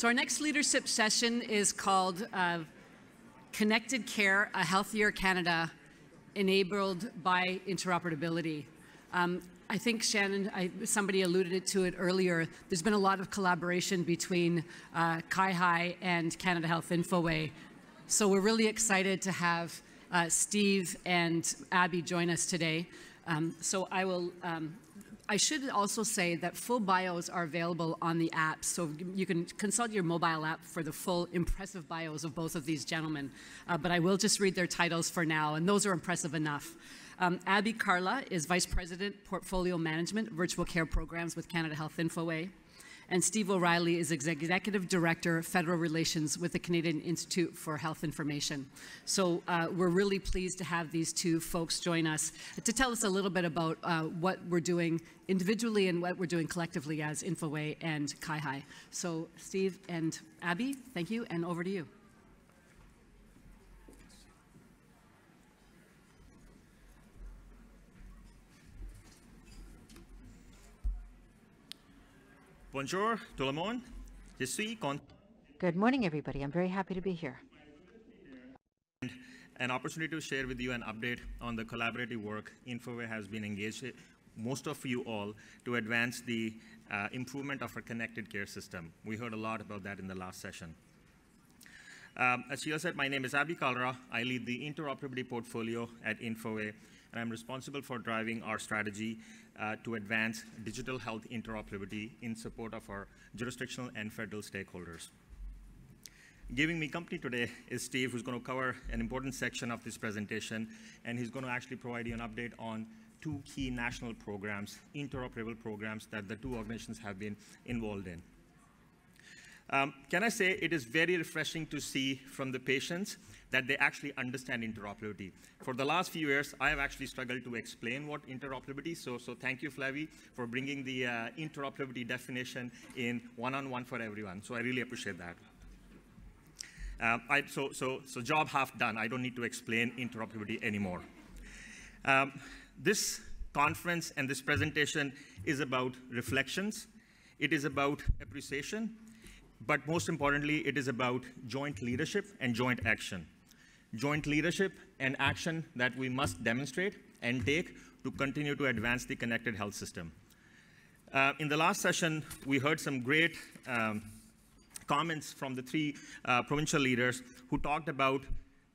So our next leadership session is called uh, Connected Care, a Healthier Canada, enabled by interoperability. Um, I think Shannon, I, somebody alluded to it earlier. There's been a lot of collaboration between uh, CIHI and Canada Health Infoway. So we're really excited to have uh, Steve and Abhi join us today. Um, so I will um, I should also say that full bios are available on the app, so you can consult your mobile app for the full impressive bios of both of these gentlemen. Uh, but I will just read their titles for now, and those are impressive enough. Um, Abhi Kalra is Vice President, Portfolio Management, Virtual Care Programs with Canada Health Infoway and Steve O'Reilly is Executive Director, Federal Relations with the Canadian Institute for Health Information. So uh, we're really pleased to have these two folks join us to tell us a little bit about uh, what we're doing individually and what we're doing collectively as Infoway and CIHI. So Steve and Abhi, thank you, and over to you. Bonjour, tout le monde. Je suis. Good morning, everybody. I'm very happy to be here. And an opportunity to share with you an update on the collaborative work Infoway has been engaged, most of you all, to advance the uh, improvement of our connected care system. We heard a lot about that in the last session. Um, as Sheila said, my name is Abhi Kalra. I lead the interoperability portfolio at Infoway, and I'm responsible for driving our strategy uh, to advance digital health interoperability in support of our jurisdictional and federal stakeholders. Giving me company today is Steve, who's going to cover an important section of this presentation, and he's going to actually provide you an update on two key national programs, interoperable programs that the two organizations have been involved in. Um, can I say it is very refreshing to see from the patients that they actually understand interoperability. For the last few years, I have actually struggled to explain what interoperability, so, so thank you, Flavie, for bringing the uh, interoperability definition in one-on-one -on -one for everyone. So I really appreciate that. Um, I, so, so, so job half done. I don't need to explain interoperability anymore. Um, this conference and this presentation is about reflections. It is about appreciation. But most importantly, it is about joint leadership and joint action joint leadership and action that we must demonstrate and take to continue to advance the connected health system. Uh, in the last session, we heard some great um, comments from the three uh, provincial leaders who talked about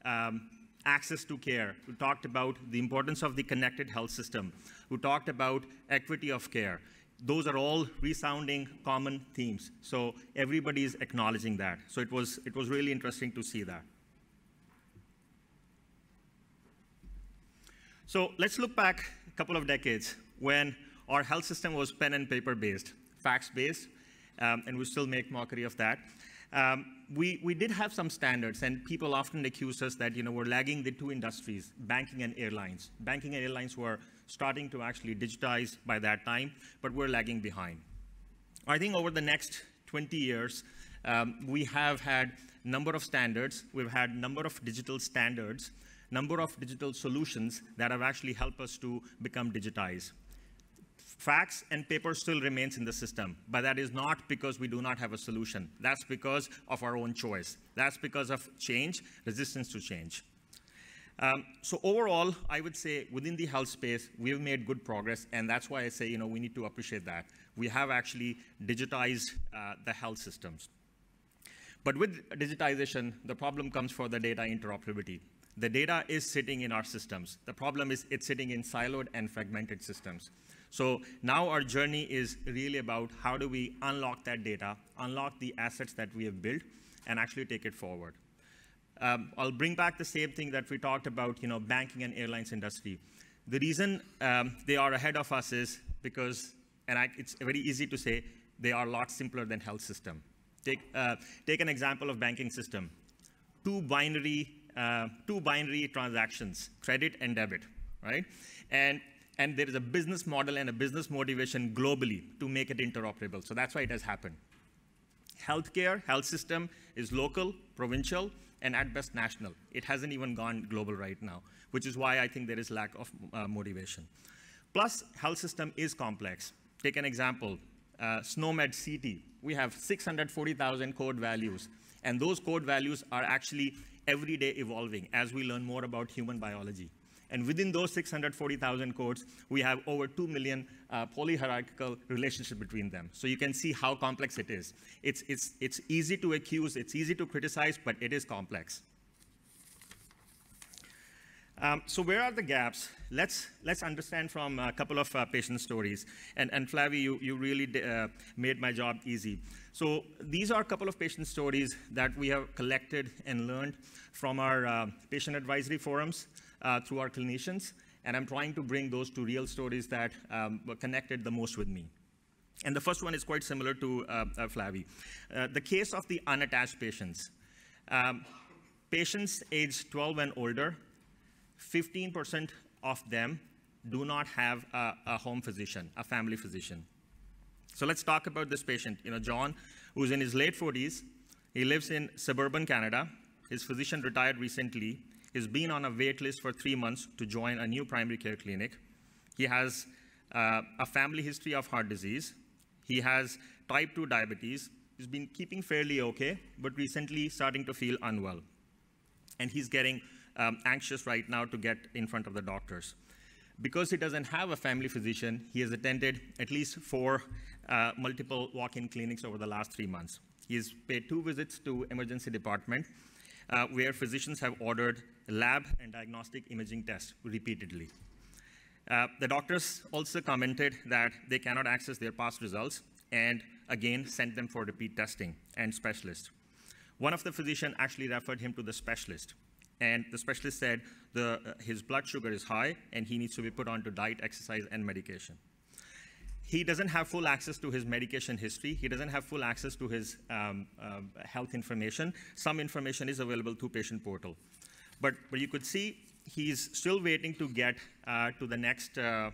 um, access to care, who talked about the importance of the connected health system, who talked about equity of care. Those are all resounding common themes. So everybody is acknowledging that. So it was, it was really interesting to see that. So let's look back a couple of decades when our health system was pen and paper based, fax based, um, and we still make mockery of that. Um, we, we did have some standards, and people often accuse us that you know, we're lagging the two industries, banking and airlines. Banking and airlines were starting to actually digitize by that time, but we're lagging behind. I think over the next 20 years, um, we have had a number of standards, we've had number of digital standards, number of digital solutions that have actually helped us to become digitized. Fax and paper still remains in the system, but that is not because we do not have a solution. That's because of our own choice. That's because of change, resistance to change. Um, so overall, I would say within the health space, we've made good progress, and that's why I say, you know, we need to appreciate that. We have actually digitized uh, the health systems. But with digitization, the problem comes for the data interoperability. The data is sitting in our systems. The problem is it's sitting in siloed and fragmented systems. So now our journey is really about how do we unlock that data, unlock the assets that we have built, and actually take it forward. Um, I'll bring back the same thing that we talked about, you know, banking and airlines industry. The reason um, they are ahead of us is because, and I, it's very easy to say, they are a lot simpler than health system. Take, uh, take an example of banking system. Two binary uh, two binary transactions, credit and debit, right? And, and there is a business model and a business motivation globally to make it interoperable. So that's why it has happened. Healthcare, health system is local, provincial, and at best national. It hasn't even gone global right now, which is why I think there is lack of uh, motivation. Plus, health system is complex. Take an example, uh, SNOMED CT, we have 640,000 code values. And those code values are actually every day evolving as we learn more about human biology. And within those 640,000 codes, we have over 2 million uh, polyhierarchical relationships between them. So you can see how complex it is. It's, it's, it's easy to accuse, it's easy to criticize, but it is complex. Um, so where are the gaps? Let's, let's understand from a couple of uh, patient stories. And, and Flavie, you, you really uh, made my job easy. So these are a couple of patient stories that we have collected and learned from our uh, patient advisory forums uh, through our clinicians. And I'm trying to bring those to real stories that um, were connected the most with me. And the first one is quite similar to uh, uh, Flavie. the case of the unattached patients. Um, patients aged 12 and older 15% of them do not have a, a, home physician, a family physician. So let's talk about this patient. You know, John, who's in his late 40s, he lives in suburban Canada. His physician retired recently. He's been on a wait list for three months to join a new primary care clinic. He has uh, a family history of heart disease. He has type 2 diabetes. He's been keeping fairly okay, but recently starting to feel unwell. And he's getting um, anxious right now to get in front of the doctors. Because he doesn't have a family physician, he has attended at least four uh, multiple walk-in clinics over the last three months. He has paid two visits to emergency department uh, where physicians have ordered lab and diagnostic imaging tests repeatedly. Uh, the doctors also commented that they cannot access their past results and again sent them for repeat testing and specialists. One of the physicians actually referred him to the specialist. And the specialist said the, uh, his blood sugar is high and he needs to be put onto diet, exercise, and medication. He doesn't have full access to his medication history. He doesn't have full access to his um, uh, health information. Some information is available through patient portal. But, but you could see he's still waiting to get uh, to the next, uh,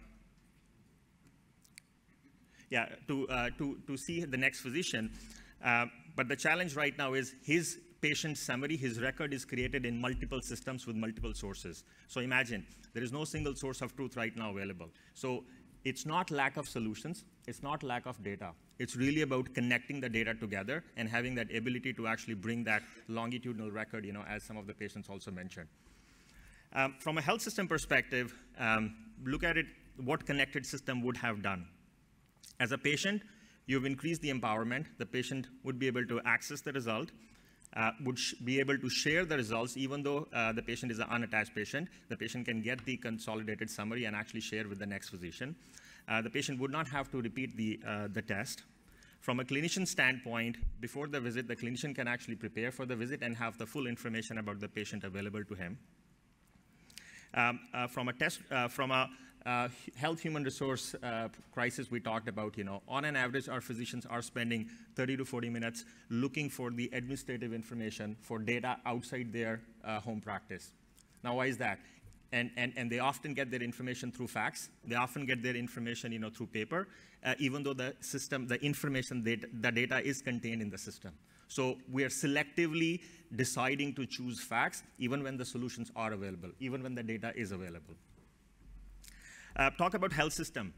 yeah, to, uh, to, to see the next physician. Uh, but the challenge right now is his patient summary, his record is created in multiple systems with multiple sources. So imagine, there is no single source of truth right now available. So it's not lack of solutions, it's not lack of data. It's really about connecting the data together and having that ability to actually bring that longitudinal record, you know, as some of the patients also mentioned. Um, from a health system perspective, um, look at it, what connected system would have done. As a patient, you've increased the empowerment. The patient would be able to access the result uh, would be able to share the results even though uh, the patient is an unattached patient. The patient can get the consolidated summary and actually share with the next physician. Uh, the patient would not have to repeat the, uh, the test. From a clinician standpoint, before the visit, the clinician can actually prepare for the visit and have the full information about the patient available to him. Um, uh, from a test, uh, from a uh, health human resource uh, crisis we talked about, you know, on an average, our physicians are spending 30 to 40 minutes looking for the administrative information for data outside their uh, home practice. Now, why is that? And, and, and they often get their information through fax. They often get their information, you know, through paper, uh, even though the system, the information, data, the data is contained in the system. So we are selectively deciding to choose fax even when the solutions are available, even when the data is available. Uh, talk about health system,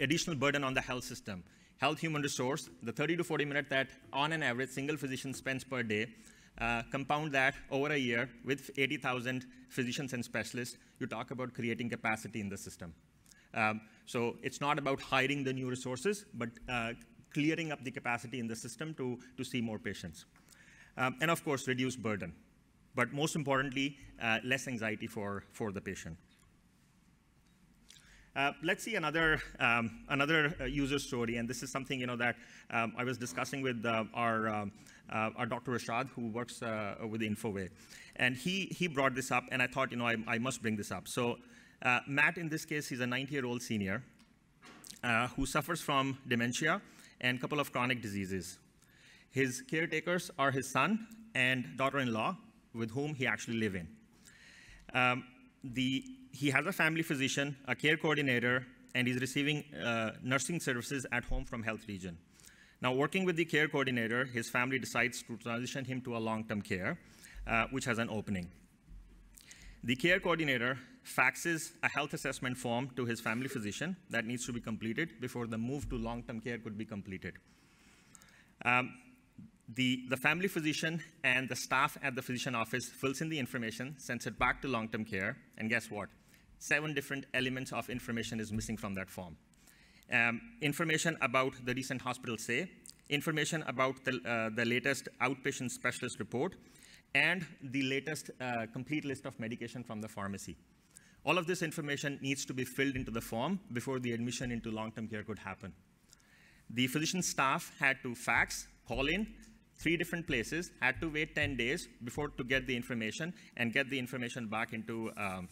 additional burden on the health system. Health human resource, the 30 to 40 minutes that on an average single physician spends per day, uh, compound that over a year with 80,000 physicians and specialists, you talk about creating capacity in the system. Um, so it's not about hiring the new resources, but uh, clearing up the capacity in the system to, to see more patients. Um, and of course, reduce burden. But most importantly, uh, less anxiety for, for the patient. Uh, let's see another, um, another uh, user story, and this is something you know, that um, I was discussing with uh, our, um, uh, our Dr. Rashad, who works uh, with Infoway. And he, he brought this up, and I thought, you know, I, I must bring this up. So Matt, in this case, he's a 90-year-old senior who suffers from dementia and a couple of chronic diseases. His caretakers are his son and daughter-in-law, with whom he actually live in. Um, the he has a family physician, a care coordinator, and he's receiving uh, nursing services at home from Health Region. Now, working with the care coordinator, his family decides to transition him to a long-term care, uh, which has an opening. The care coordinator faxes a health assessment form to his family physician that needs to be completed before the move to long-term care could be completed. Um, the, the family physician and the staff at the physician office fills in the information, sends it back to long-term care, and guess what? Seven different elements of information is missing from that form. Um, information about the recent hospital stay, information about the, uh, the latest outpatient specialist report, and the latest uh, complete list of medication from the pharmacy. All of this information needs to be filled into the form before the admission into long-term care could happen. The physician staff had to fax, call in, three different places, had to wait 10 days before to get the information and get the information back into um,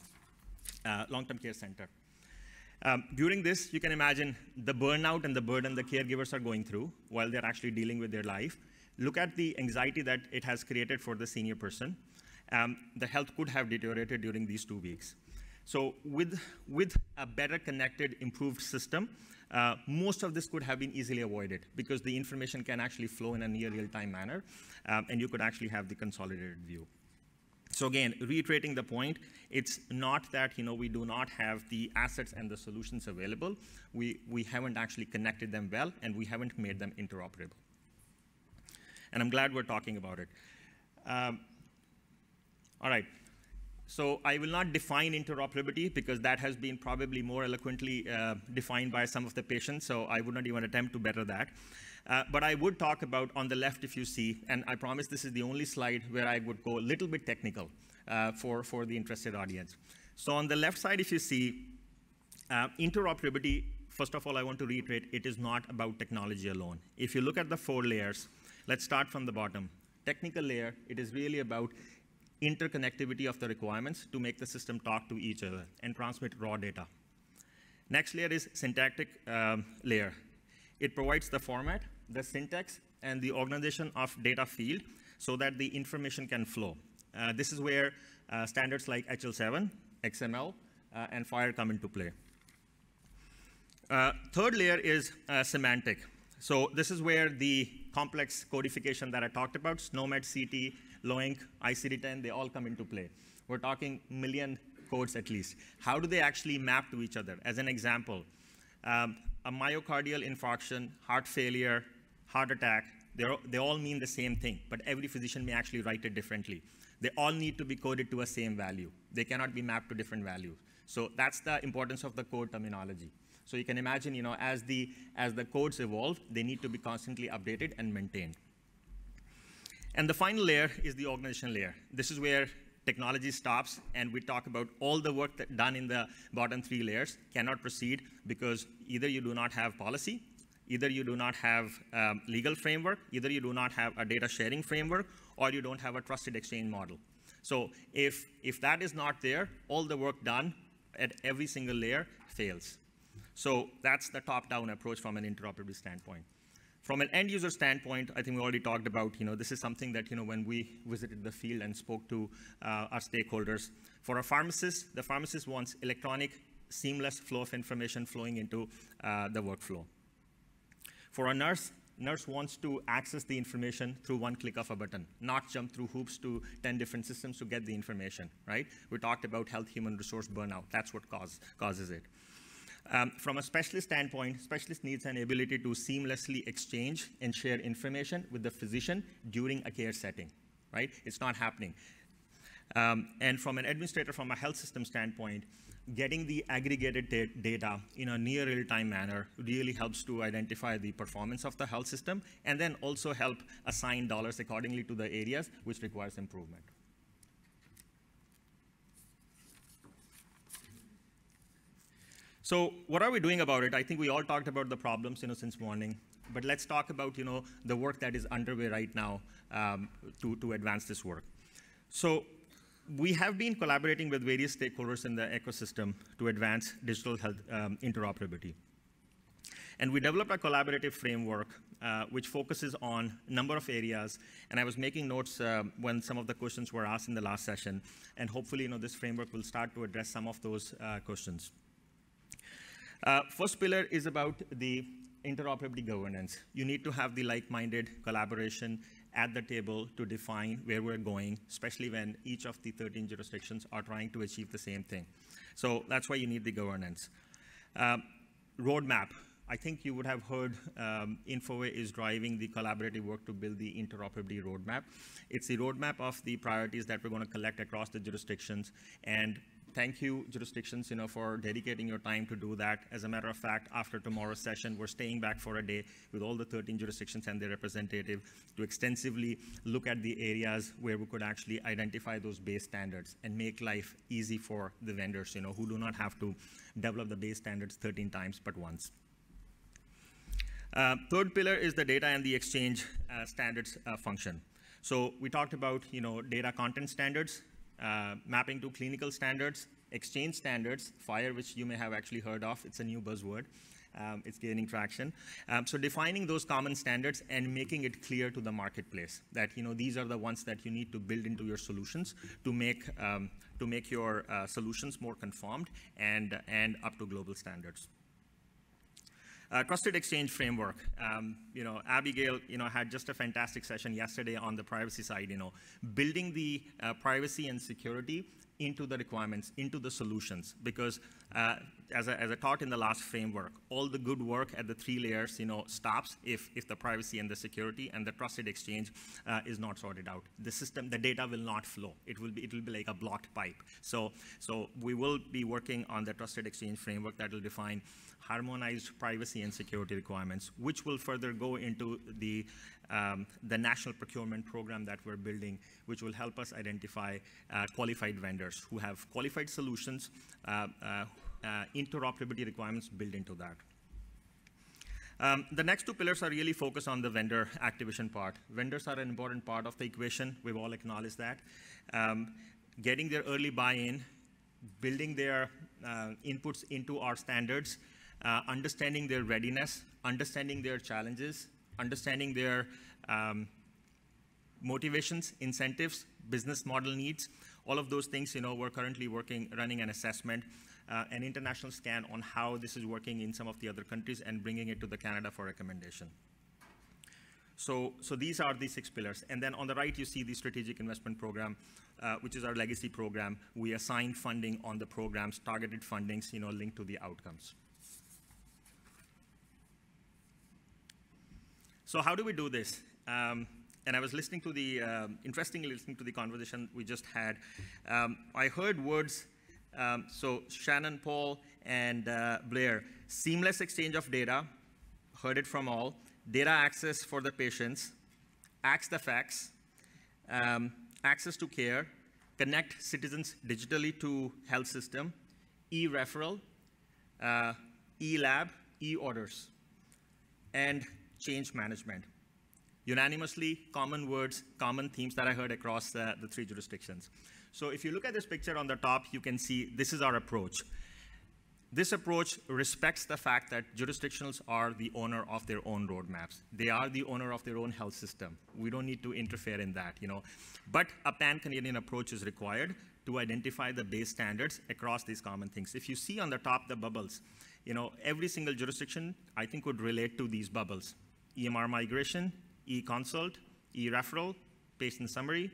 uh, long-term care center. Um, during this, you can imagine the burnout and the burden the caregivers are going through while they're actually dealing with their life. Look at the anxiety that it has created for the senior person. Um, the health could have deteriorated during these two weeks. So with, with a better connected, improved system, uh, most of this could have been easily avoided because the information can actually flow in a near real-time manner, um, and you could actually have the consolidated view. So again, reiterating the point, it's not that you know we do not have the assets and the solutions available. We we haven't actually connected them well, and we haven't made them interoperable. And I'm glad we're talking about it. Um, all right. So I will not define interoperability because that has been probably more eloquently uh, defined by some of the patients, so I would not even attempt to better that. Uh, but I would talk about on the left, if you see, and I promise this is the only slide where I would go a little bit technical uh, for, for the interested audience. So on the left side, if you see, uh, interoperability, first of all, I want to reiterate, it is not about technology alone. If you look at the four layers, let's start from the bottom. Technical layer, it is really about interconnectivity of the requirements to make the system talk to each other and transmit raw data. Next layer is syntactic um, layer. It provides the format, the syntax, and the organization of data field so that the information can flow. Uh, this is where uh, standards like HL7, XML, uh, and FHIR come into play. Uh, third layer is uh, semantic. So this is where the complex codification that I talked about, SNOMED, CT, LOINC, ICD-10, they all come into play. We're talking million codes at least. How do they actually map to each other? As an example, um, a myocardial infarction, heart failure, heart attack, they all mean the same thing, but every physician may actually write it differently. They all need to be coded to a same value. They cannot be mapped to different values. So that's the importance of the code terminology. So you can imagine, you know, as the, as the codes evolve, they need to be constantly updated and maintained. And the final layer is the organization layer. This is where technology stops and we talk about all the work that done in the bottom three layers cannot proceed because either you do not have policy, either you do not have um, legal framework, either you do not have a data sharing framework, or you don't have a trusted exchange model. So if, if that is not there, all the work done at every single layer fails. So that's the top-down approach from an interoperability standpoint. From an end user standpoint, I think we already talked about, you know, this is something that, you know, when we visited the field and spoke to uh, our stakeholders, for a pharmacist, the pharmacist wants electronic, seamless flow of information flowing into uh, the workflow. For a nurse, nurse wants to access the information through one click of a button, not jump through hoops to 10 different systems to get the information, right? We talked about health human resource burnout. That's what cause, causes it. Um, from a specialist standpoint, specialist needs an ability to seamlessly exchange and share information with the physician during a care setting, right? It's not happening. Um, and from an administrator, from a health system standpoint, getting the aggregated data in a near real-time manner really helps to identify the performance of the health system and then also help assign dollars accordingly to the areas which requires improvement. So what are we doing about it? I think we all talked about the problems, you know, since morning. But let's talk about, you know, the work that is underway right now um, to, to advance this work. So we have been collaborating with various stakeholders in the ecosystem to advance digital health um, interoperability. And we developed a collaborative framework uh, which focuses on a number of areas. And I was making notes uh, when some of the questions were asked in the last session. And hopefully, you know, this framework will start to address some of those uh, questions. Uh, first pillar is about the interoperability governance. You need to have the like-minded collaboration at the table to define where we're going, especially when each of the 13 jurisdictions are trying to achieve the same thing. So that's why you need the governance. Uh, roadmap. I think you would have heard um, Infoway is driving the collaborative work to build the interoperability roadmap. It's the roadmap of the priorities that we're going to collect across the jurisdictions and thank you, jurisdictions, you know, for dedicating your time to do that. As a matter of fact, after tomorrow's session, we're staying back for a day with all the 13 jurisdictions and their representative to extensively look at the areas where we could actually identify those base standards and make life easy for the vendors, you know, who do not have to develop the base standards 13 times but once. Uh, third pillar is the data and the exchange uh, standards uh, function. So we talked about, you know, data content standards uh, mapping to clinical standards, exchange standards, FHIR, which you may have actually heard of. It's a new buzzword. Um, it's gaining traction. Um, so defining those common standards and making it clear to the marketplace that you know these are the ones that you need to build into your solutions to make um, to make your uh, solutions more conformed and and up to global standards. Uh, trusted exchange framework. Um, you know, Abigail, you know, had just a fantastic session yesterday on the privacy side. You know, building the uh, privacy and security into the requirements, into the solutions, because uh, as, I, as I taught in the last framework, all the good work at the three layers, you know, stops if, if the privacy and the security and the trusted exchange uh, is not sorted out. The system, the data will not flow. It will be, it will be like a blocked pipe. So, so we will be working on the trusted exchange framework that will define harmonized privacy and security requirements, which will further go into the, um, the national procurement program that we're building, which will help us identify uh, qualified vendors who have qualified solutions, uh, uh, interoperability requirements built into that. Um, the next two pillars are really focused on the vendor activation part. Vendors are an important part of the equation. We've all acknowledged that. Um, getting their early buy-in, building their uh, inputs into our standards, uh, understanding their readiness, understanding their challenges, understanding their um, motivations, incentives, business model needs, all of those things, you know, we're currently working, running an assessment, uh, an international scan on how this is working in some of the other countries and bringing it to the Canada for recommendation. So, so these are the six pillars. And then on the right, you see the strategic investment program, uh, which is our legacy program. We assign funding on the programs, targeted fundings, you know, linked to the outcomes. So how do we do this? Um, and I was listening to the, um, interestingly listening to the conversation we just had. Um, I heard words, um, so Shannon, Paul, and uh, Blair, seamless exchange of data, heard it from all, data access for the patients, ask the facts, um, access to care, connect citizens digitally to health system, e-referral, uh, e-lab, e-orders. And change management. Unanimously, common words, common themes that I heard across uh, the three jurisdictions. So if you look at this picture on the top, you can see this is our approach. This approach respects the fact that jurisdictions are the owner of their own roadmaps. They are the owner of their own health system. We don't need to interfere in that, you know. But a pan-Canadian approach is required to identify the base standards across these common things. If you see on the top the bubbles, you know, every single jurisdiction, I think, would relate to these bubbles. EMR migration, e-consult, e-referral, patient summary,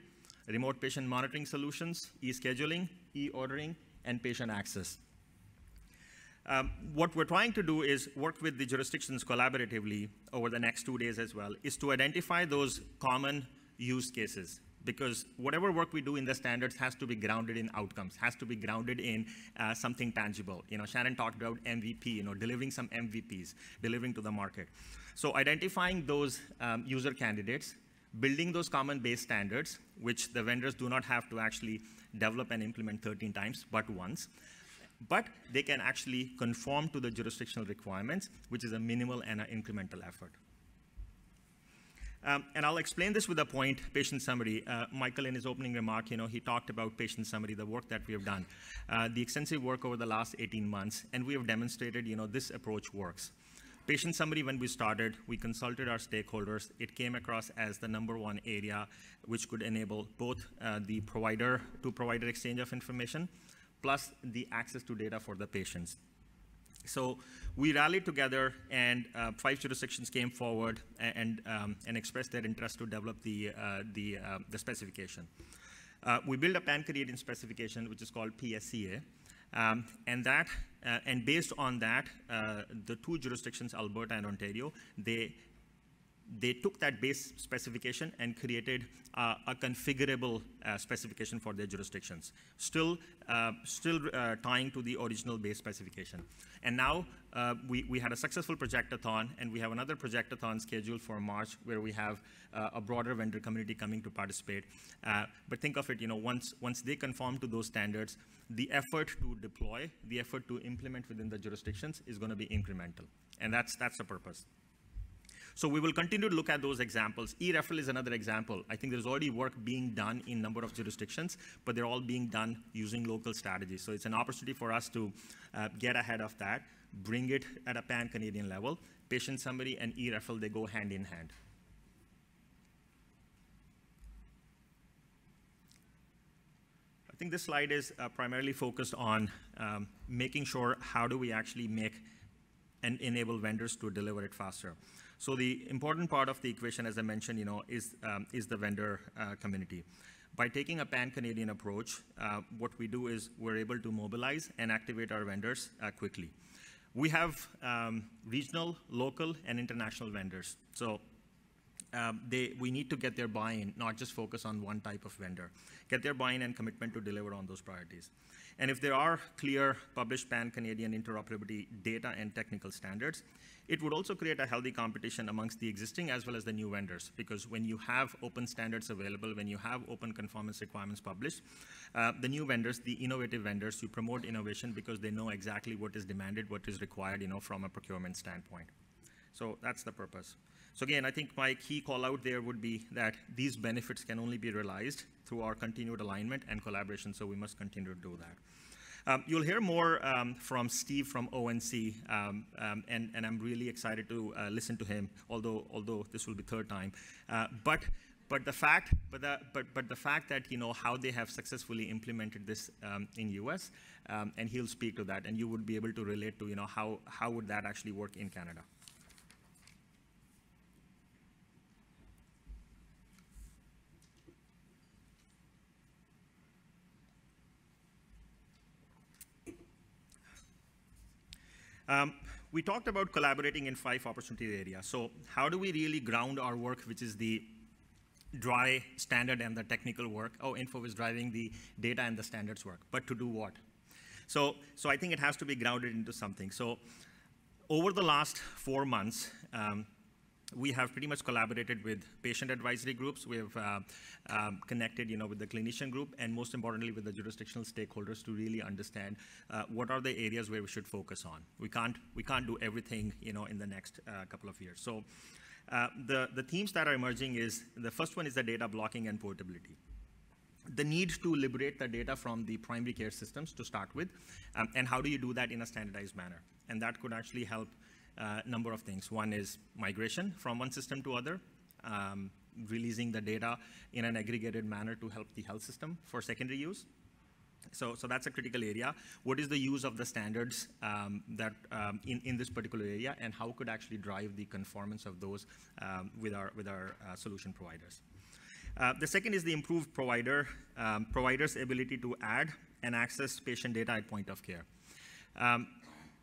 remote patient monitoring solutions, e-scheduling, e-ordering, and patient access. Um, what we're trying to do is work with the jurisdictions collaboratively over the next two days as well, is to identify those common use cases because whatever work we do in the standards has to be grounded in outcomes, has to be grounded in uh, something tangible. You know, Shannon talked about MVP, you know, delivering some MVPs, delivering to the market. So identifying those um, user candidates, building those common base standards, which the vendors do not have to actually develop and implement 13 times, but once. But they can actually conform to the jurisdictional requirements, which is a minimal and an incremental effort. Um, and I'll explain this with a point, patient summary. Uh, Michael, in his opening remark, you know, he talked about patient summary, the work that we have done, uh, the extensive work over the last 18 months, and we have demonstrated, you know, this approach works. Patient summary, when we started, we consulted our stakeholders. It came across as the number one area which could enable both uh, the provider to provider exchange of information, plus the access to data for the patients. So we rallied together, and uh, five jurisdictions came forward and, um, and expressed their interest to develop the, uh, the, uh, the specification. Uh, we built a pan-Canadian specification, which is called PSCA, Um, and that, uh, and based on that, uh, the two jurisdictions, Alberta and Ontario, they they took that base specification and created uh, a configurable uh, specification for their jurisdictions, still, uh, still uh, tying to the original base specification. And now uh, we, we had a successful projectathon, and we have another projectathon scheduled for March where we have uh, a broader vendor community coming to participate. but think of it, you know, once, once they conform to those standards, the effort to deploy, the effort to implement within the jurisdictions is going to be incremental. And that's, that's the purpose. So we will continue to look at those examples. E-referral is another example. I think there's already work being done in a number of jurisdictions, but they're all being done using local strategies. So it's an opportunity for us to uh, get ahead of that, bring it at a pan-Canadian level. Patient summary and e-referral, they go hand in hand. I think this slide is uh, primarily focused on um, making sure how do we actually make and enable vendors to deliver it faster. So the important part of the equation, as I mentioned, you know, is, um, is the vendor uh, community. By taking a pan-Canadian approach, uh, what we do is we're able to mobilize and activate our vendors uh, quickly. We have um, regional, local, and international vendors. So um, they, we need to get their buy-in, not just focus on one type of vendor. Get their buy-in and commitment to deliver on those priorities. And if there are clear published pan-Canadian interoperability data and technical standards, it would also create a healthy competition amongst the existing as well as the new vendors, because when you have open standards available, when you have open conformance requirements published, uh, the new vendors, the innovative vendors, you promote innovation because they know exactly what is demanded, what is required, you know, from a procurement standpoint. So that's the purpose. So again, I think my key call out there would be that these benefits can only be realized through our continued alignment and collaboration, so we must continue to do that. Um, you'll hear more um, from Steve from ONC, um, um, and, and, I'm really excited to uh, listen to him, although, although this will be third time. Uh, but, but, the fact, but, the, but, but the fact that you know how they have successfully implemented this um, in US, um, and he'll speak to that, and you would be able to relate to you know, how, how would that actually work in Canada. Um, we talked about collaborating in five opportunity areas. So how do we really ground our work, which is the dry standard and the technical work? Oh, Info is driving the data and the standards work, but to do what? So, so I think it has to be grounded into something. So over the last four months, um, we have pretty much collaborated with patient advisory groups. We have uh, um, connected, you know, with the clinician group, and most importantly, with the jurisdictional stakeholders to really understand uh, what are the areas where we should focus on. We can't we can't do everything, you know, in the next uh, couple of years. So. Uh, the, the themes that are emerging is, the first one is the data blocking and portability the need to liberate the data from the primary care systems to start with, um, and how do you do that in a standardized manner? And that could actually help uh, number of things. One is migration from one system to other, um, releasing the data in an aggregated manner to help the health system for secondary use. So, so that's a critical area. What is the use of the standards um, that um, in, in this particular area, and how could actually drive the conformance of those um, with our, with our uh, solution providers? Uh, the second is the improved provider, um, provider's ability to add and access patient data at point of care.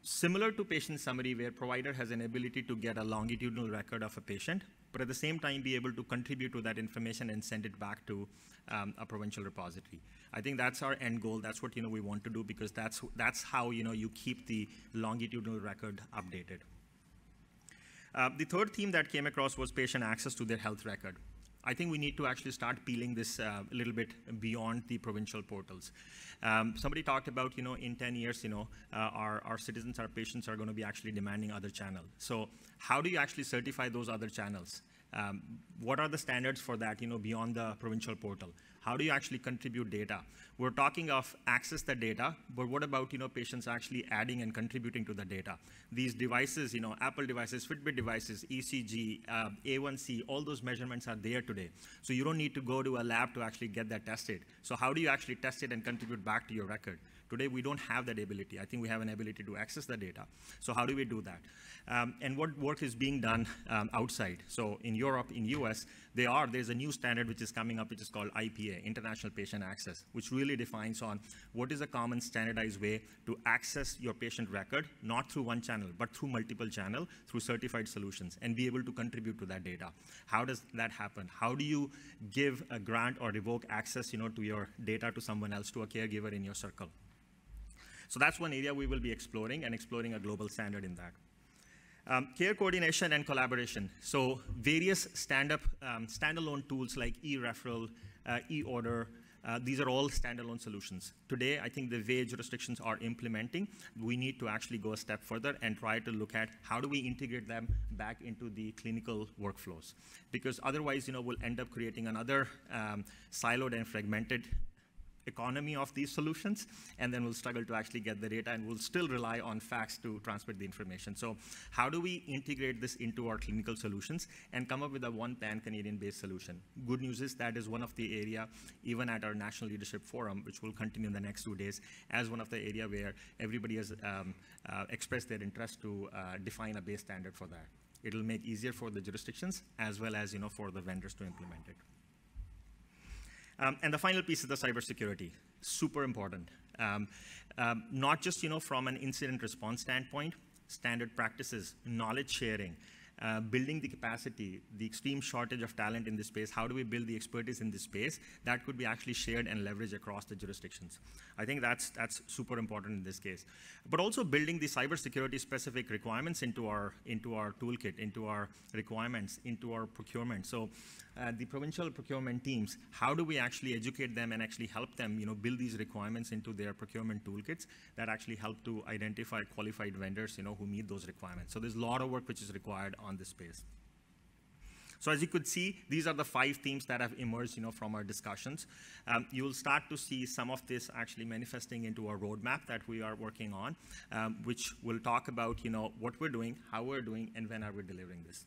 Similar to patient summary where provider has an ability to get a longitudinal record of a patient, but at the same time be able to contribute to that information and send it back to um, a provincial repository. I think that's our end goal. That's what you know we want to do because that's that's how you know you keep the longitudinal record updated. Uh, the third theme that came across was patient access to their health record. I think we need to actually start peeling this uh, a little bit beyond the provincial portals. Um, somebody talked about, you know, in 10 years, you know, uh, our, our citizens, our patients are going to be actually demanding other channels. So how do you actually certify those other channels? Um, what are the standards for that, you know, beyond the provincial portal? How do you actually contribute data? We're talking of access the data, but what about, you know, patients actually adding and contributing to the data? These devices, you know, Apple devices, Fitbit devices, ECG, uh, A1C, all those measurements are there today. So you don't need to go to a lab to actually get that tested. So how do you actually test it and contribute back to your record? Today, we don't have that ability. I think we have an ability to access the data. So how do we do that? Um, and what work is being done um, outside? So in Europe, in US, they are, there's a new standard which is coming up, which is called IPA, International Patient Access, which really defines on what is a common standardized way to access your patient record, not through one channel, but through multiple channel, through certified solutions, and be able to contribute to that data. How does that happen? How do you give a grant or revoke access, you know, to your data to someone else, to a caregiver in your circle? So that's one area we will be exploring and exploring a global standard in that. Um, care coordination and collaboration. So various stand-up, um, standalone tools like e-referral, uh, e-order, uh, these are all standalone solutions. Today, I think the way jurisdictions are implementing, we need to actually go a step further and try to look at how do we integrate them back into the clinical workflows. Because otherwise, you know, we'll end up creating another um, siloed and fragmented economy of these solutions, and then we'll struggle to actually get the data, and we'll still rely on fax to transmit the information. So how do we integrate this into our clinical solutions and come up with a one pan-Canadian-based solution? Good news is that is one of the area, even at our National Leadership Forum, which will continue in the next two days, as one of the area where everybody has um, uh, expressed their interest to uh, define a base standard for that. It'll make easier for the jurisdictions as well as you know for the vendors to implement it. Um, and the final piece is the cybersecurity, super important. Um, um, not just you know from an incident response standpoint, standard practices, knowledge sharing, uh, building the capacity, the extreme shortage of talent in this space, how do we build the expertise in this space that could be actually shared and leveraged across the jurisdictions. I think that's, that's super important in this case. But also building the cybersecurity specific requirements into our, into our toolkit, into our requirements, into our procurement. So uh, the provincial procurement teams, how do we actually educate them and actually help them, you know, build these requirements into their procurement toolkits that actually help to identify qualified vendors, you know, who meet those requirements. So there's a lot of work which is required on this space. So as you could see, these are the five themes that have emerged you know, from our discussions. Um, you will start to see some of this actually manifesting into our roadmap that we are working on, um, which will talk about you know, what we're doing, how we're doing, and when are we delivering this.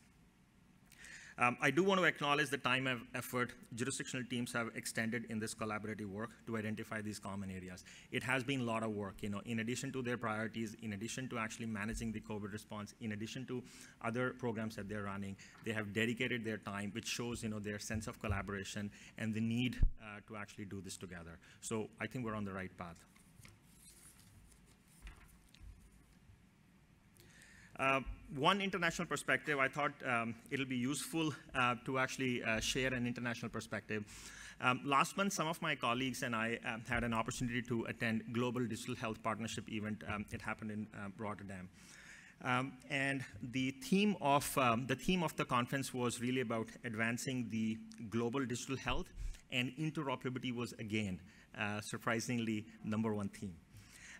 Um, I do want to acknowledge the time and effort jurisdictional teams have extended in this collaborative work to identify these common areas. It has been a lot of work, you know, in addition to their priorities, in addition to actually managing the COVID response, in addition to other programs that they're running, they have dedicated their time, which shows, you know, their sense of collaboration and the need uh, to actually do this together. So I think we're on the right path. Uh, one international perspective, I thought um, it'll be useful uh, to actually uh, share an international perspective. Um, last month, some of my colleagues and I um, had an opportunity to attend Global Digital Health Partnership event. Um, it happened in uh, Rotterdam. Um, and the theme of um, the theme of the conference was really about advancing the global digital health, and interoperability was again, uh, surprisingly, number one theme.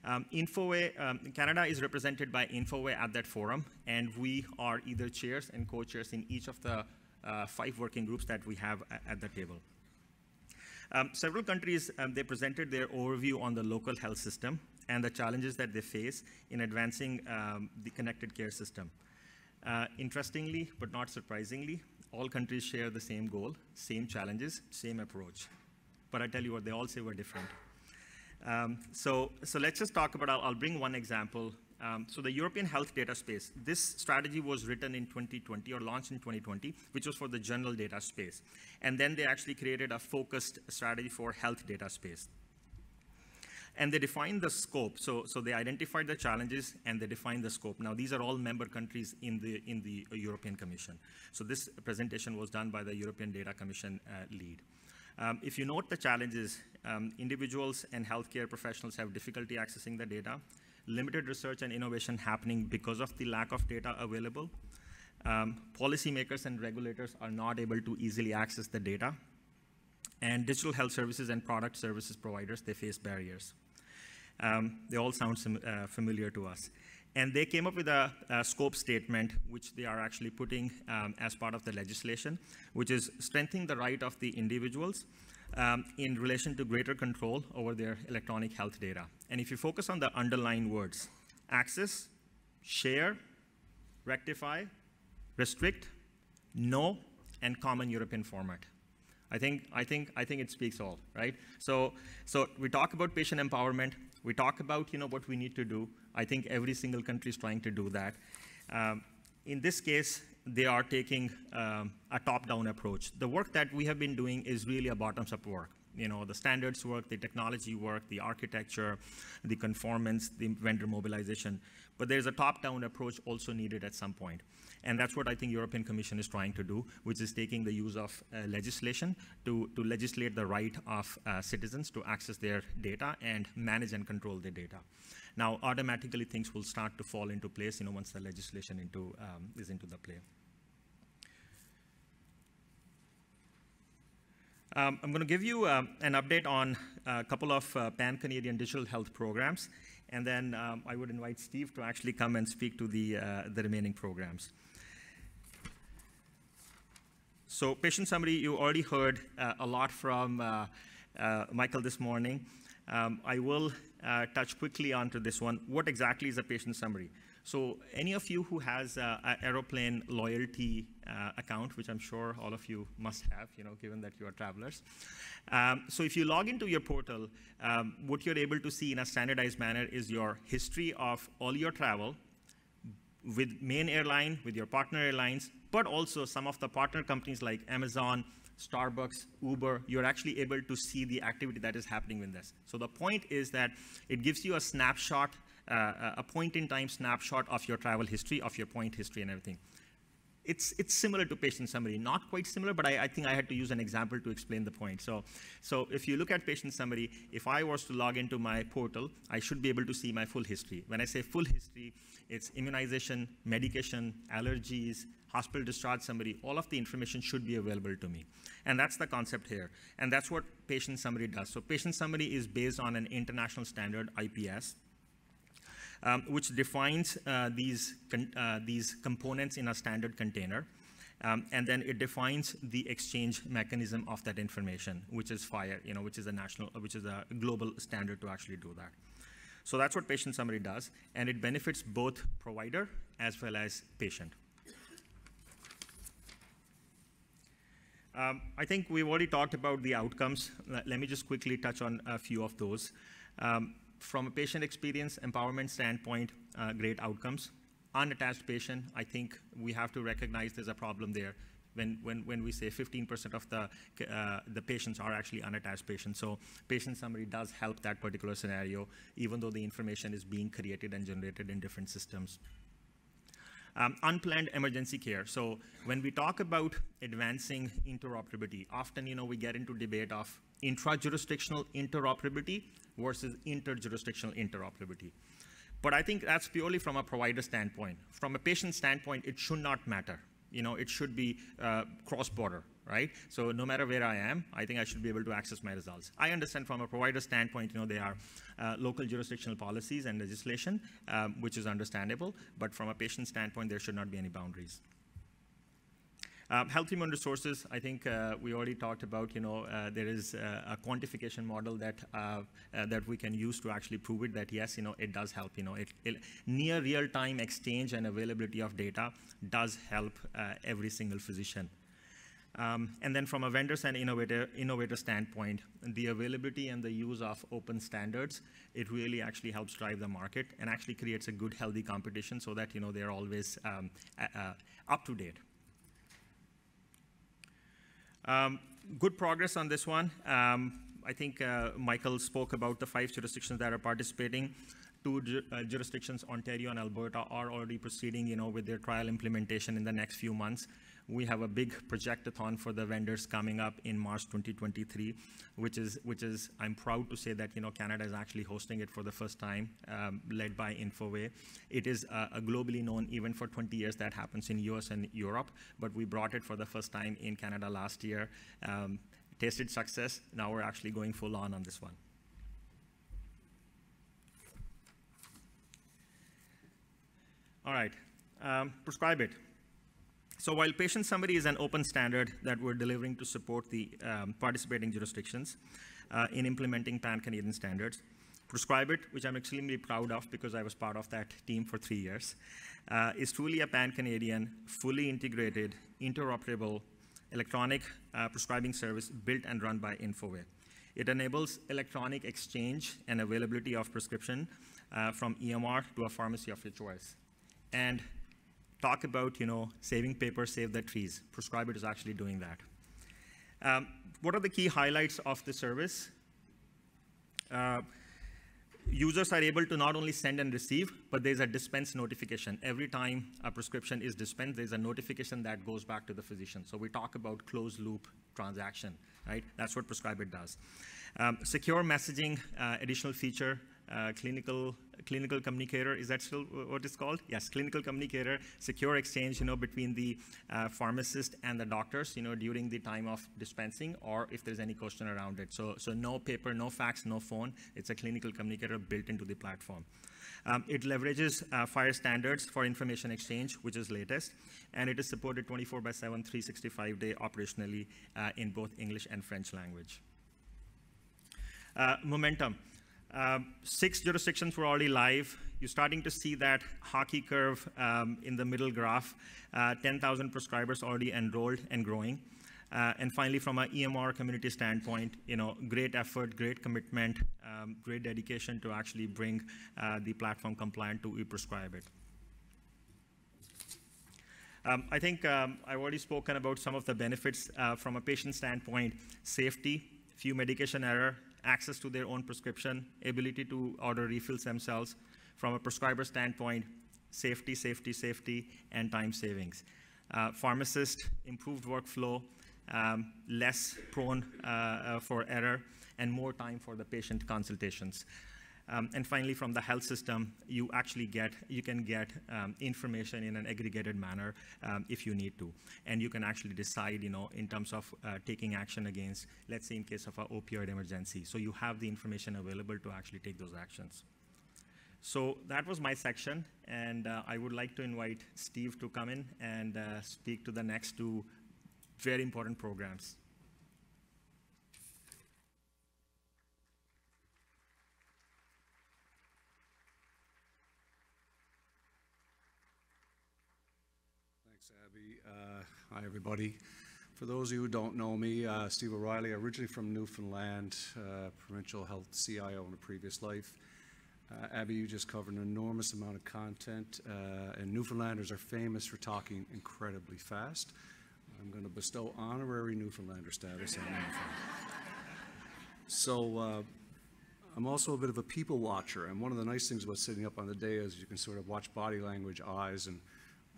Um, Infoway, um, Canada is represented by Infoway at that forum, and we are either chairs and co-chairs in each of the uh, five working groups that we have at the table. Um, several countries, um, they presented their overview on the local health system and the challenges that they face in advancing um, the connected care system. Uh, interestingly, but not surprisingly, all countries share the same goal, same challenges, same approach. But I tell you what, they all say we're different. Um, so, so let's just talk about, I'll, I'll bring one example. Um, so the European health data space, this strategy was written in 2020 or launched in 2020, which was for the general data space. And then they actually created a focused strategy for health data space. And they defined the scope. So, so they identified the challenges and they defined the scope. Now, these are all member countries in the, in the European Commission. So this presentation was done by the European Data Commission uh, lead. Um, if you note the challenges, um, individuals and healthcare professionals have difficulty accessing the data, limited research and innovation happening because of the lack of data available. Um, policymakers and regulators are not able to easily access the data. And digital health services and product services providers, they face barriers. Um, they all sound uh, familiar to us. And they came up with a, a scope statement, which they are actually putting um, as part of the legislation, which is strengthening the right of the individuals um, in relation to greater control over their electronic health data. And if you focus on the underlying words, access, share, rectify, restrict, know, and common European format. I think, I think, I think it speaks all, right? So, so we talk about patient empowerment. We talk about, you know, what we need to do. I think every single country is trying to do that. Um, in this case, they are taking um, a top-down approach. The work that we have been doing is really a bottoms-up work. You know, the standards work, the technology work, the architecture, the conformance, the vendor mobilization. But there's a top-down approach also needed at some point. And that's what I think European Commission is trying to do, which is taking the use of uh, legislation to, to legislate the right of uh, citizens to access their data and manage and control their data. Now, automatically things will start to fall into place, you know, once the legislation into, um, is into the play. Um, I'm going to give you um, an update on a couple of uh, pan-Canadian digital health programs, and then um, I would invite Steve to actually come and speak to the, uh, the remaining programs. So patient summary, you already heard uh, a lot from uh, uh, Michael this morning. Um, I will touch quickly onto this one. What exactly is a patient summary? So any of you who has uh, an Aeroplan loyalty uh, account, which I'm sure all of you must have, you know, given that you are travelers. Um, so if you log into your portal, um, what you're able to see in a standardized manner is your history of all your travel, with main airline, with your partner airlines, but also some of the partner companies like Amazon, Starbucks, Uber, you're actually able to see the activity that is happening with this. So the point is that it gives you a snapshot, uh, a point in time snapshot of your travel history, of your point history and everything. It's, it's similar to patient summary, not quite similar, but I, I, think I had to use an example to explain the point. So, so if you look at patient summary, if I was to log into my portal, I should be able to see my full history. When I say full history, it's immunization, medication, allergies, hospital discharge summary, all of the information should be available to me. And that's the concept here. And that's what patient summary does. So patient summary is based on an international standard, IPS, um, which defines uh, these, uh, these components in a standard container. Um, and then it defines the exchange mechanism of that information, which is FHIR, you know, which is a national, which is a global standard to actually do that. So that's what patient summary does, and it benefits both provider as well as patient. Um, I think we've already talked about the outcomes. Let me just quickly touch on a few of those. Um, from a patient experience empowerment standpoint, uh, great outcomes. Unattached patient, I think we have to recognize there's a problem there when, when, when we say 15% of the, uh, the patients are actually unattached patients. So patient summary does help that particular scenario, even though the information is being created and generated in different systems. Um, unplanned emergency care. So when we talk about advancing interoperability, often you know we get into debate of intra-jurisdictional interoperability versus inter-jurisdictional interoperability. But I think that's purely from a provider standpoint. From a patient standpoint, it should not matter you know, it should be uh, cross-border, right? So no matter where I am, I think I should be able to access my results. I understand from a provider standpoint, you know, there are uh, local jurisdictional policies and legislation, um, which is understandable, but from a patient standpoint, there should not be any boundaries. Um, health human resources, I think uh, we already talked about, you know, uh, there is uh, a quantification model that, uh, uh, that we can use to actually prove it that yes, you know, it does help, you know, it, it near real-time exchange and availability of data does help uh, every single physician. Um, and then from a vendors and innovator, innovator standpoint, the availability and the use of open standards, it really actually helps drive the market and actually creates a good, healthy competition so that, you know, they're always um, up to date. Um, good progress on this one. Um, I think uh, Michael spoke about the five jurisdictions that are participating. Two ju uh, jurisdictions, Ontario and Alberta, are already proceeding, you know, with their trial implementation in the next few months. We have a big projectathon for the vendors coming up in March 2023, which is, which is I'm proud to say that, you know, Canada is actually hosting it for the first time, um, led by Infoway. It is a, a, globally known event for 20 years that happens in US and Europe, but we brought it for the first time in Canada last year. Um, tasted success. Now we're actually going full on on this one. All right, um, PrescribeIT. So while patient summary is an open standard that we're delivering to support the um, participating jurisdictions uh, in implementing pan-Canadian standards, PrescribeIT, which I'm extremely proud of because I was part of that team for three years, uh, is truly a pan-Canadian, fully integrated, interoperable electronic uh, prescribing service built and run by Infoway. It enables electronic exchange and availability of prescription uh, from EMR to a pharmacy of your choice. And talk about, you know, saving paper, save the trees. PrescribeIT is actually doing that. Um, what are the key highlights of the service? Uh, users are able to not only send and receive, but there's a dispense notification. Every time a prescription is dispensed, there's a notification that goes back to the physician. So we talk about closed loop transaction, right? That's what PrescribeIT does. Um, secure messaging, uh, additional feature, uh, clinical clinical communicator. Is that still what it's called? Yes, clinical communicator, secure exchange, you know, between the uh, pharmacist and the doctors, you know, during the time of dispensing, or if there's any question around it. So, so no paper, no fax, no phone. It's a clinical communicator built into the platform. Um, it leverages uh, standards for information exchange, which is latest, and it is supported 24 by 7, 365 day operationally uh, in both English and French language. Uh, momentum. Um, six jurisdictions were already live. You're starting to see that hockey curve um, in the middle graph. Uh, 10,000 prescribers already enrolled and growing. Uh, and finally, from an EMR community standpoint, you know, great effort, great commitment, um, great dedication to actually bring uh, the platform compliant to e-prescribe it. Um, I think um, I've already spoken about some of the benefits uh, from a patient standpoint, safety, few medication error, access to their own prescription, ability to order refills themselves. From a prescriber standpoint, safety, safety, safety, and time savings. Uh, pharmacist, improved workflow, um, less prone uh, uh, for error, and more time for the patient consultations. Um, and finally, from the health system, you actually get, you can get um, information in an aggregated manner um, if you need to. And you can actually decide, you know, in terms of uh, taking action against, let's say in case of an opioid emergency. So you have the information available to actually take those actions. So that was my section, and uh, I would like to invite Steve to come in and uh, speak to the next two very important programs. Uh, hi, everybody. For those of you who don't know me, uh, Steve O'Reilly, originally from Newfoundland, uh, provincial health CIO in a previous life. Uh, Abhi, you just covered an enormous amount of content, uh, and Newfoundlanders are famous for talking incredibly fast. I'm going to bestow honorary Newfoundlander status on you. So, uh, I'm also a bit of a people watcher, and one of the nice things about sitting up on the day is you can sort of watch body language, eyes, and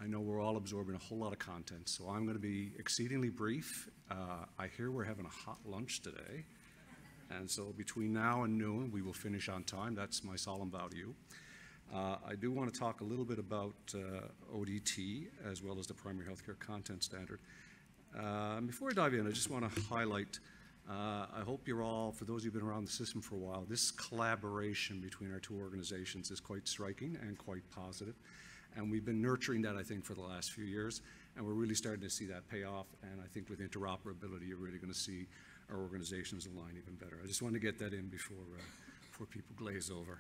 I know we're all absorbing a whole lot of content, so I'm going to be exceedingly brief. Uh, I hear we're having a hot lunch today, and so between now and noon, we will finish on time. That's my solemn vow to you. Uh, I do want to talk a little bit about uh, ODT as well as the primary healthcare content standard. Uh, before I dive in, I just want to highlight uh, I hope you're all, for those who've been around the system for a while, this collaboration between our two organizations is quite striking and quite positive. And we've been nurturing that, I think, for the last few years. And we're really starting to see that pay off. And I think with interoperability, you're really going to see our organizations align even better. I just want to get that in before, uh, before people glaze over.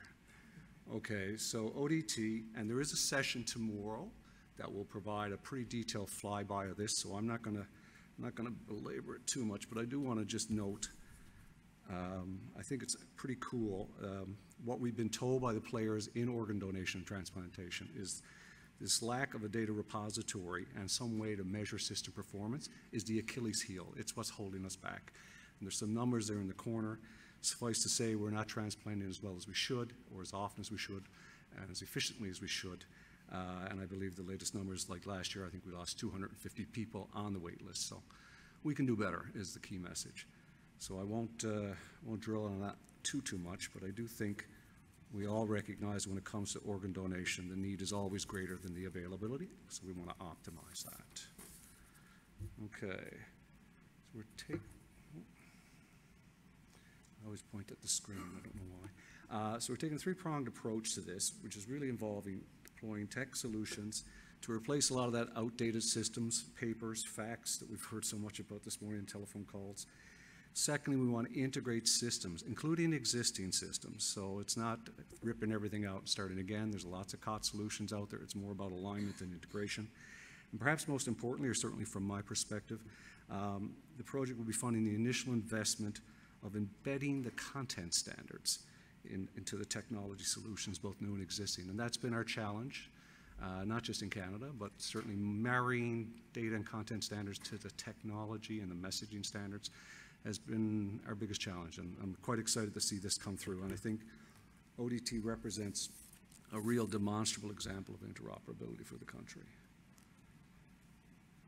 Okay, so ODT, and there is a session tomorrow that will provide a pretty detailed flyby of this, so I'm not going to I'm not going to belabor it too much, but I do want to just note, um, I think it's pretty cool. Um, what we've been told by the players in organ donation and transplantation is this lack of a data repository and some way to measure system performance is the Achilles heel. It's what's holding us back. And there's some numbers there in the corner. Suffice to say, we're not transplanting as well as we should, or as often as we should, and as efficiently as we should. Uh, and I believe the latest numbers, like last year, I think we lost 250 people on the wait list. So we can do better is the key message. So I won't, uh, won't drill on that too, too much, but I do think we all recognize when it comes to organ donation, the need is always greater than the availability, so we want to optimize that. Okay, so we're taking, I always point at the screen, I don't know why. Uh, so we're taking a three-pronged approach to this, which is really involving deploying tech solutions to replace a lot of that outdated systems, papers, fax that we've heard so much about this morning, telephone calls, Secondly, we want to integrate systems, including existing systems. So it's not ripping everything out and starting again. There's lots of COT solutions out there. It's more about alignment and integration. And perhaps most importantly, or certainly from my perspective, um, the project will be funding the initial investment of embedding the content standards in, into the technology solutions, both new and existing. And that's been our challenge. uh, not just in Canada, but certainly marrying data and content standards to the technology and the messaging standards has been our biggest challenge. And I'm quite excited to see this come through. And I think ODT represents a real demonstrable example of interoperability for the country.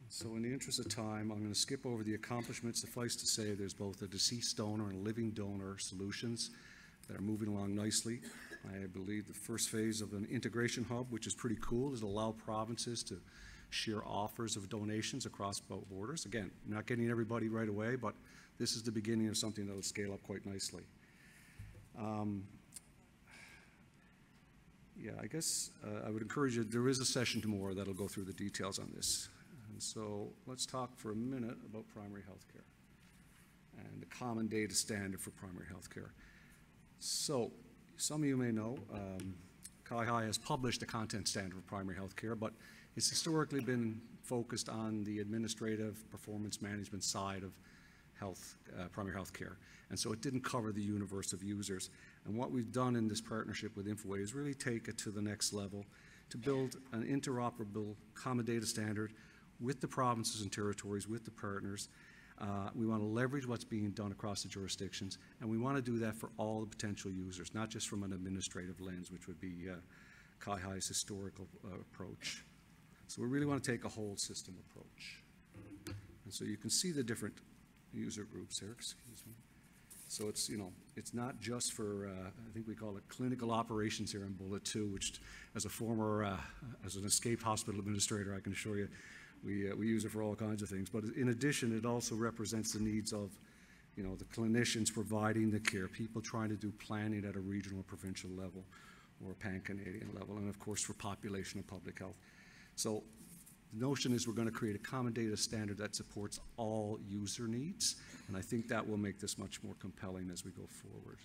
So in the interest of time, I'm going to skip over the accomplishments. Suffice to say, there's both a deceased donor and living donor solutions that are moving along nicely. I believe the first phase of an integration hub, which is pretty cool, is allow provinces to share offers of donations across both borders. Again, not getting everybody right away, but this is the beginning of something that will scale up quite nicely. Um, yeah, I guess uh, I would encourage you, there is a session tomorrow that'll go through the details on this. And so let's talk for a minute about primary health care and the common data standard for primary health care. So some of you may know, um, CIHI has published a content standard for primary health care, but it's historically been focused on the administrative performance management side of health, uh, primary health care. And so it didn't cover the universe of users. And what we've done in this partnership with Infoway is really take it to the next level to build an interoperable common data standard with the provinces and territories, with the partners. Uh, we want to leverage what's being done across the jurisdictions, and we want to do that for all the potential users, not just from an administrative lens, which would be uh, CIHI's historical uh, approach. So we really want to take a whole system approach. And so you can see the different user groups here, excuse me. So it's, you know, it's not just for, uh, I think we call it clinical operations here in bullet two, which as a former, uh, as an escaped hospital administrator, I can assure you, we, uh, we use it for all kinds of things. But in addition, it also represents the needs of, you know, the clinicians providing the care, people trying to do planning at a regional or provincial level or pan-Canadian level, and of course for population and public health. So the notion is we're going to create a common data standard that supports all user needs, and I think that will make this much more compelling as we go forward.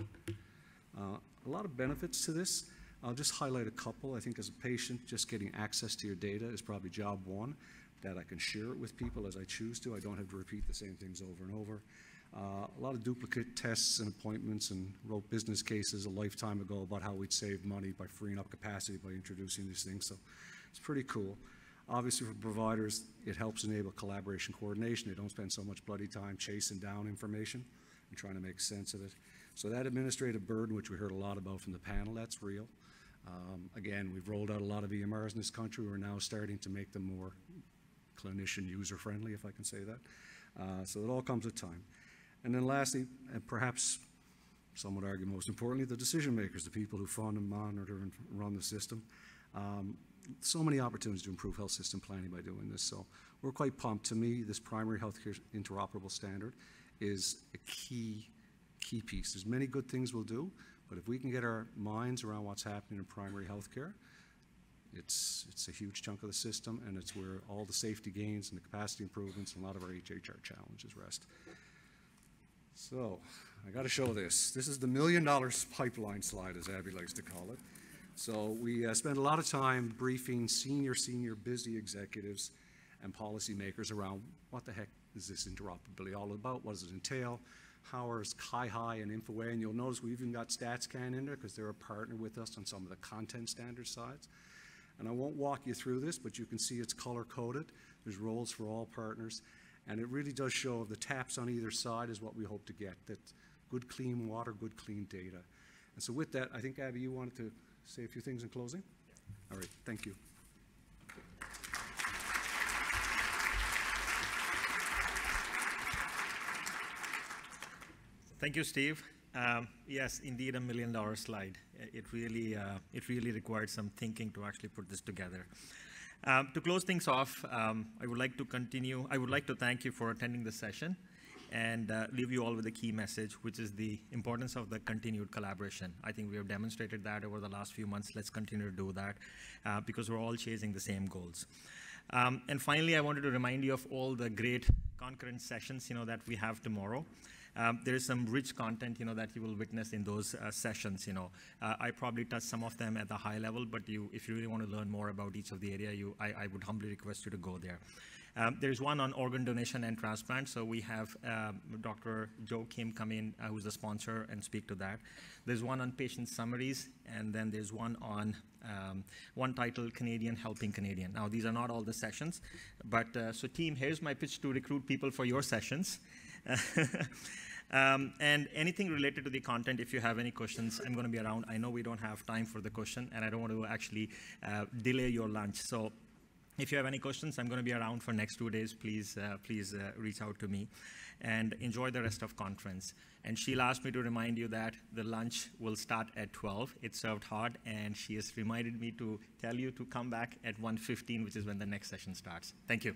Uh, a lot of benefits to this. I'll just highlight a couple. I think as a patient, just getting access to your data is probably job one, that I can share it with people as I choose to. I don't have to repeat the same things over and over. Uh, a lot of duplicate tests and appointments and wrote business cases a lifetime ago about how we'd save money by freeing up capacity by introducing these things. So it's pretty cool. Obviously, for providers, it helps enable collaboration coordination. They don't spend so much bloody time chasing down information and trying to make sense of it. So that administrative burden, which we heard a lot about from the panel, that's real. Um, again, we've rolled out a lot of EMRs in this country. We're now starting to make them more clinician user-friendly, if I can say that. Uh, so it all comes with time. And then lastly, and perhaps some would argue most importantly, the decision makers, the people who fund and monitor and run the system. Um, so many opportunities to improve health system planning by doing this. So we're quite pumped. To me, this primary healthcare interoperable standard is a key, key piece. There's many good things we'll do, but if we can get our minds around what's happening in primary healthcare, it's, it's a huge chunk of the system, and it's where all the safety gains and the capacity improvements and a lot of our HHR challenges rest. So, I got to show this. This is the million dollar pipeline slide, as Abhi likes to call it. So we uh, spend a lot of time briefing senior, senior busy executives and policymakers around what the heck is this interoperability all about? What does it entail? How are CIHI and Infoway? And you'll notice we even got StatsCan in there because they're a partner with us on some of the content standard sides. And I won't walk you through this, but you can see it's color coded. There's roles for all partners. And it really does show the taps on either side is what we hope to get, that good clean water, good clean data. And so with that, I think Abhi, you wanted to say a few things in closing? All right, thank you. Thank you, Steve. Um, yes, indeed, a million dollar slide. It really, uh, it really required some thinking to actually put this together. Um, to close things off, um, I would like to continue. I would like to thank you for attending the session and uh, leave you all with a key message, which is the importance of the continued collaboration. I think we have demonstrated that over the last few months. Let's continue to do that uh, because we're all chasing the same goals. Um, and finally, I wanted to remind you of all the great concurrent sessions you know, that we have tomorrow. Um, there is some rich content, you know, that you will witness in those uh, sessions. You know, uh, I probably touched some of them at the high level, but you, if you really want to learn more about each of the area, you, I, I would humbly request you to go there. Um, there's one on organ donation and transplant. So we have um, Dr. Joe Kim come in, uh, who's the sponsor, and speak to that. There's one on patient summaries, and then there's one on um, one title, Canadian Helping Canadian. Now, these are not all the sessions, but uh, so team, here's my pitch to recruit people for your sessions. Um, and anything related to the content, if you have any questions, I'm going to be around. I know we don't have time for the question, and I don't want to actually uh, delay your lunch. So if you have any questions, I'm going to be around for next two days. Please, uh, please uh, reach out to me, and enjoy the rest of conference. And Sheila asked me to remind you that the lunch will start at 12. It's served hot, and she has reminded me to tell you to come back at 1:15, which is when the next session starts. Thank you.